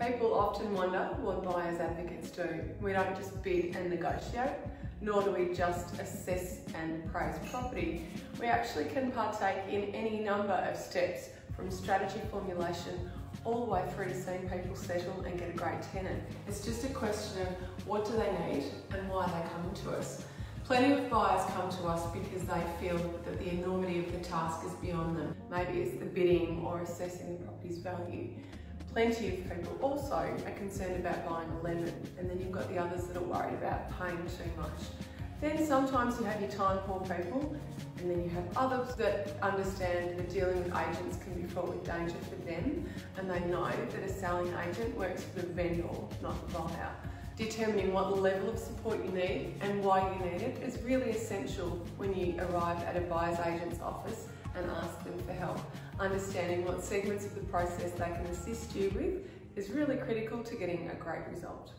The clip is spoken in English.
People often wonder what buyers advocates do. We don't just bid and negotiate, nor do we just assess and appraise property. We actually can partake in any number of steps from strategy formulation all the way through to seeing people settle and get a great tenant. It's just a question of what do they need and why they come to us. Plenty of buyers come to us because they feel that the enormity of the task is beyond them. Maybe it's the bidding or assessing the property's value. Plenty of people also are concerned about buying a lemon and then you've got the others that are worried about paying too much. Then sometimes you have your time poor people and then you have others that understand that dealing with agents can be fraught with danger for them and they know that a selling agent works for the vendor, not the buyer. Determining what level of support you need and why you need it is really essential when you arrive at a buyer's agent's office and ask. Understanding what segments of the process they can assist you with is really critical to getting a great result.